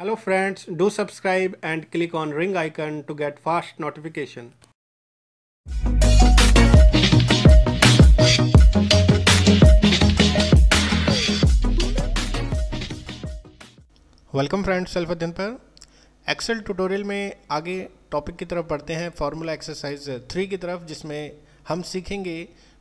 Hello friends, do subscribe and click on ring icon to get fast notification. Welcome friends self अध्ययन पर Excel tutorial में आगे topic की तरफ़ बढ़ते हैं फार्मूला एक्सरसाइज थ्री की तरफ़ जिसमें हम सीखेंगे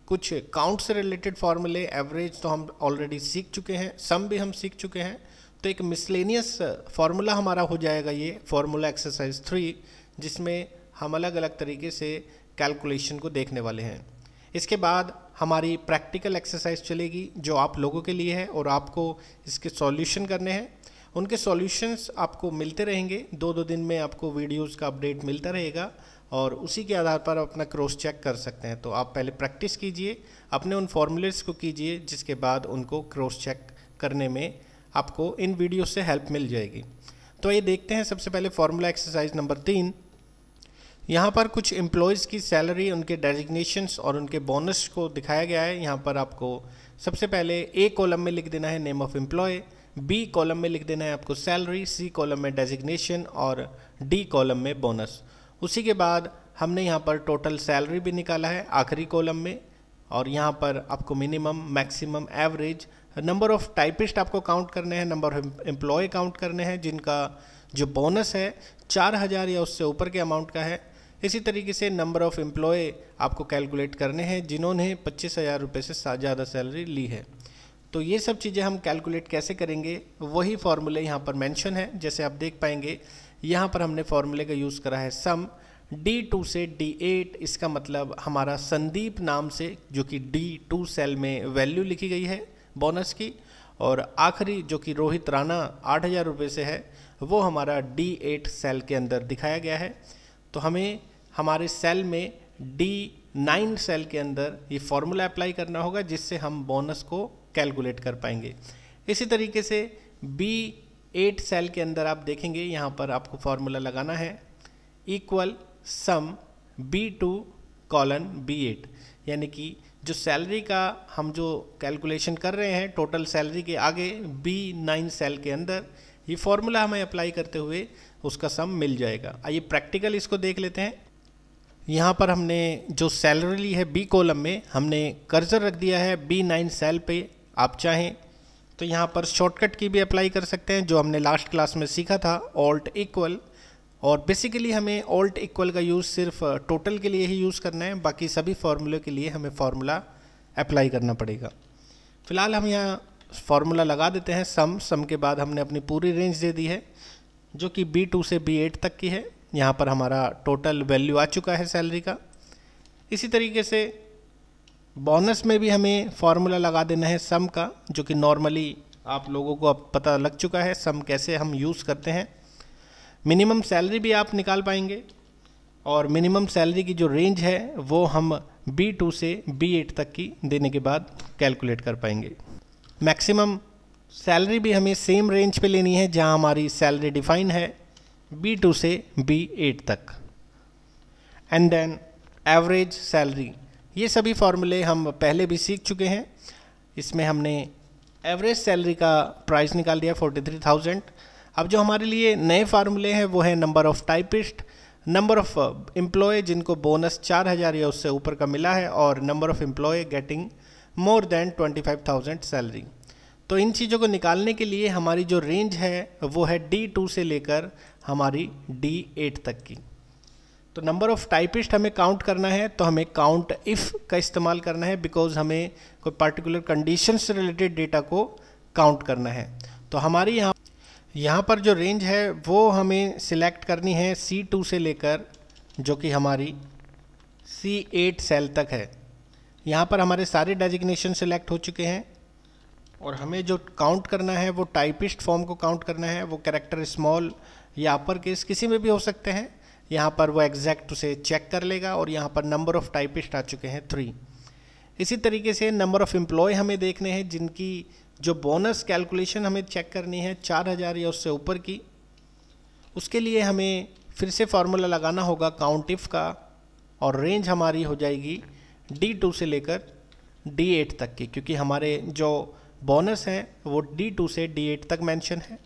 कुछ काउंट से रिलेटेड फार्मूले एवरेज तो हम ऑलरेडी सीख चुके हैं सम भी हम सीख चुके हैं तो एक मिसलेनियस फार्मूला हमारा हो जाएगा ये फार्मूला एक्सरसाइज थ्री जिसमें हम अलग अलग तरीके से कैलकुलेशन को देखने वाले हैं। इसके बाद हमारी प्रैक्टिकल एक्सरसाइज चलेगी, जो आप लोगों के लिए है और आपको इसके सॉल्यूशन करने हैं। उनके सॉल्यूशंस आपको मिलते रहेंगे दो दो दिन में आपको वीडियोस का अपडेट मिलता रहेगा और उसी के आधार पर अपना क्रॉस चेक कर सकते हैं। तो आप पहले प्रैक्टिस कीजिए, अपने उन फॉर्मूलेट्स को कीजिए, जिसके बाद उनको क्रॉस चेक करने में आपको इन वीडियो से हेल्प मिल जाएगी। तो ये देखते हैं सबसे पहले फॉर्मूला एक्सरसाइज नंबर तीन। यहाँ पर कुछ एम्प्लॉयज़ की सैलरी उनके डेजिग्नेशंस और उनके बोनस को दिखाया गया है। यहाँ पर आपको सबसे पहले ए कॉलम में लिख देना है name of employee B column में लिख देना है आपको सैलरी सी कॉलम में डेजिग्नेशन और डी कॉलम में बोनस उसी के बाद हमने यहाँ पर टोटल सैलरी भी निकाला है आखिरी कॉलम में और यहाँ पर आपको minimum maximum average number of typist आपको काउंट करने हैं नंबर ऑफ़ एम्प्लॉय काउंट करने हैं, जिनका जो बोनस है, चार हज़ार या उससे ऊपर के अमाउंट का है। इसी तरीके से नंबर ऑफ़ एम्प्लॉय आपको कैलकुलेट करने हैं, जिन्होंने पच्चीस हज़ार रुपये से ज़्यादा सैलरी ली है। तो ये सब चीज़ें हम कैलकुलेट कैसे करेंगे? वही फार्मूले यहाँ पर मेंशन है। जैसे आप देख पाएँगे, यहाँ पर हमने फार्मूले का यूज़ करा है सम डी टू से डी एट इसका मतलब हमारा संदीप नाम से, जो कि डी टू सेल में वैल्यू लिखी गई है। बोनस की और आखिरी जो कि रोहित राणा आठ हज़ार रुपये से है, वो हमारा डी एट सेल के अंदर दिखाया गया है। तो हमें हमारे सेल में डी नाइन सेल के अंदर ये फॉर्मूला अप्लाई करना होगा, जिससे हम बोनस को कैलकुलेट कर पाएँगे। इसी तरीके से बी एट सेल के अंदर आप देखेंगे, यहाँ पर आपको फॉर्मूला लगाना है। Equal sum B two colon B eight यानी कि जो सैलरी का हम जो कैलकुलेशन कर रहे हैं टोटल सैलरी के आगे बी नाइन सेल के अंदर, ये फॉर्मूला हमें अप्लाई करते हुए उसका सम मिल जाएगा। आइए प्रैक्टिकल इसको देख लेते हैं। यहाँ पर हमने जो सैलरी ली है बी कॉलम में, हमने कर्जर रख दिया है बी नाइन सेल पे, आप चाहें तो यहाँ पर शॉर्टकट की भी अप्लाई कर सकते हैं, जो हमने लास्ट क्लास में सीखा था ऑल्ट इक्वल और बेसिकली हमें ऑल्ट इक्वल का यूज़ सिर्फ़ टोटल के लिए ही यूज़ करना है, बाकी सभी फार्मूले के लिए हमें फार्मूला अप्लाई करना पड़ेगा। फ़िलहाल हम यहाँ फार्मूला लगा देते हैं सम सम के बाद हमने अपनी पूरी रेंज दे दी है, जो कि बी टू से बी एट तक की है। यहाँ पर हमारा टोटल वैल्यू आ चुका है सैलरी का। इसी तरीके से बोनस में भी हमें फार्मूला लगा देना है सम का, जो कि नॉर्मली आप लोगों को अब पता लग चुका है सम कैसे हम यूज़ करते हैं। मिनिमम सैलरी भी आप निकाल पाएँगे और मिनिमम सैलरी की जो रेंज है, वो हम बी टू से बी एट तक की देने के बाद कैलकुलेट कर पाएँगे। मैक्सिमम सैलरी भी हमें सेम रेंज पे लेनी है, जहाँ हमारी सैलरी डिफाइन है बी टू से बी एट तक। एंड देन एवरेज सैलरी ये सभी फॉर्मूले हम पहले भी सीख चुके हैं। इसमें हमने एवरेज सैलरी का प्राइस निकाल दिया फोर्टी थ्री थाउज़ेंड अब जो हमारे लिए नए फार्मूले हैं, वो है number of typist number of employee जिनको बोनस चार हज़ार या उससे ऊपर का मिला है, और number of employee getting more than twenty five thousand salary तो इन चीज़ों को निकालने के लिए हमारी जो रेंज है, वो है डी टू से लेकर हमारी डी एट तक की. तो नंबर ऑफ़ टाइपिस्ट हमें काउंट करना है तो हमें काउंट इफ़ का इस्तेमाल करना है बिकॉज़ हमें कोई पर्टिकुलर कंडीशन से रिलेटेड डेटा को काउंट करना है. तो हमारी यहाँ यहाँ पर जो रेंज है, वो हमें सिलेक्ट करनी है सी टू से लेकर, जो कि हमारी सी एट सेल तक है। यहाँ पर हमारे सारे डेजिग्नेशन सिलेक्ट हो चुके हैं और हमें जो काउंट करना है, वो टाइपिस्ट फॉर्म को काउंट करना है, वो कैरेक्टर स्मॉल या अपर केस किसी में भी हो सकते हैं। यहाँ पर वो एग्जैक्ट उसे चेक कर लेगा और यहाँ पर नंबर ऑफ़ टाइपिस्ट आ चुके हैं थ्री इसी तरीके से नंबर ऑफ़ एम्प्लॉय हमें देखने हैं, जिनकी जो बोनस कैलकुलेशन हमें चेक करनी है, चार हज़ार या उससे ऊपर की, उसके लिए हमें फिर से फार्मूला लगाना होगा काउंट इफ़ का, और रेंज हमारी हो जाएगी डी टू से लेकर डी एट तक की, क्योंकि हमारे जो बोनस हैं, वो डी टू से डी एट तक मेंशन है।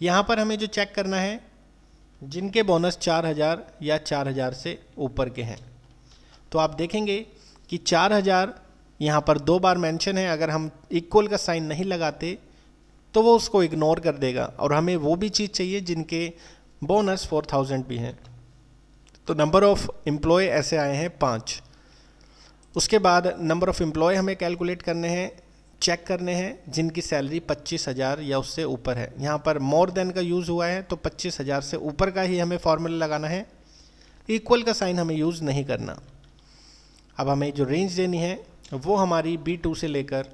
यहाँ पर हमें जो चेक करना है, जिनके बोनस चार हज़ार या चार हज़ार से ऊपर के हैं। तो आप देखेंगे कि चार हज़ार यहाँ पर दो बार मेंशन है, अगर हम इक्वल का साइन नहीं लगाते तो वो उसको इग्नोर कर देगा। और हमें वो भी चीज़ चाहिए जिनके बोनस फोर थाउज़ेंड भी हैं। तो नंबर ऑफ़ एम्प्लॉय ऐसे आए हैं पाँच। उसके बाद नंबर ऑफ़ एम्प्लॉय हमें कैलकुलेट करने हैं चेक करने हैं, जिनकी सैलरी पच्चीस हज़ार या उससे ऊपर है। यहाँ पर मोर देन का यूज़ हुआ है तो पच्चीस हज़ार से ऊपर का ही हमें फॉर्मूला लगाना है। इक्वल का साइन हमें यूज़ नहीं करना। अब हमें जो रेंज देनी है वो हमारी बी टू से लेकर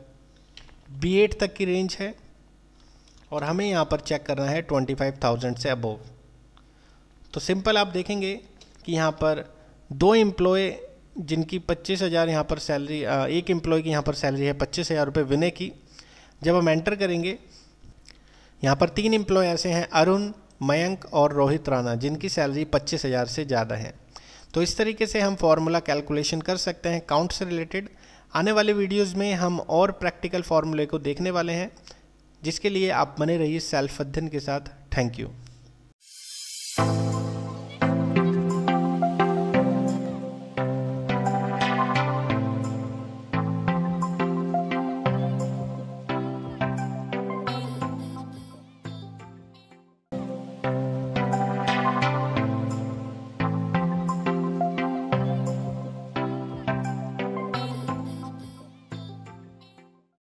बी एट तक की रेंज है और हमें यहाँ पर चेक करना है ट्वेंटी फाइव थाउज़ेंड से अबोव तो सिंपल आप देखेंगे कि यहाँ पर दो एम्प्लॉय जिनकी पच्चीस हज़ार यहाँ पर सैलरी एक एम्प्लॉय की यहाँ पर सैलरी है, पच्चीस हज़ार रुपये विनय की। जब हम एंटर करेंगे, यहाँ पर तीन एम्प्लॉय ऐसे हैं, अरुण, मयंक और रोहित राणा, जिनकी सैलरी पच्चीस हज़ार से ज़्यादा है। तो इस तरीके से हम फॉर्मूला कैलकुलेशन कर सकते हैं काउंट से रिलेटेड आने वाले वीडियोस में हम और प्रैक्टिकल फॉर्मूले को देखने वाले हैं, जिसके लिए आप बने रहिए सेल्फ अध्ययन के साथ। Thank you.